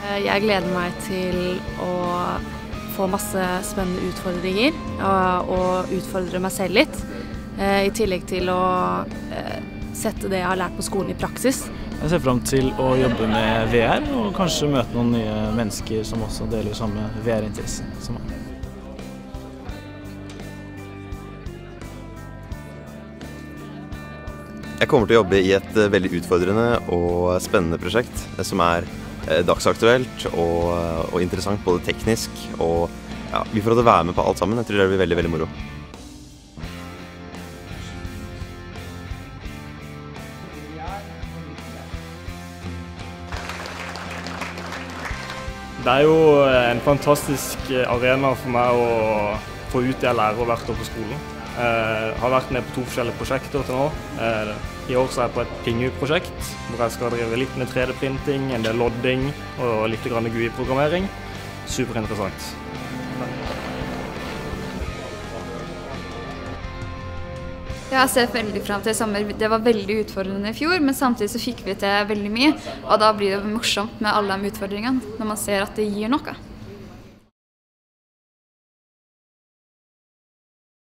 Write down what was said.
Eh, jeg gleder meg til å få masse spennende utfordringer og, og utfordre meg selv litt. Eh, I tillegg til å eh, sette det jeg har lært på skolen i praksis. Jeg ser fram til å jobbe med VR og kanskje møte noen nye mennesker som også deler samme VR-interesse som meg. Jeg kommer til å jobbe i et eh, veldig utfordrende og spennende prosjekt eh, som er eh, dagsaktuelt og, og interessant både teknisk og ja, Vi får lov til å være med på alt sammen. Jeg tror det blir veldig, veldig moro. Det er jo en fantastisk arena for meg å få ut det jeg lærer og vært på skolen. Jeg har vært med på to forskjellige prosjekter til nå. I år så er jeg på et Pingu-prosjekt, hvor jeg skal drive litt med 3D-printing, en del lodding og litt GUI-programmering. Superinteressant. Jeg ser veldig fram til sommer. Det var veldig utfordrende i fjor, men samtidig så fikk vi til veldig mye. Og da blir det morsomt med alle de utfordringene, når man ser at det gir noe.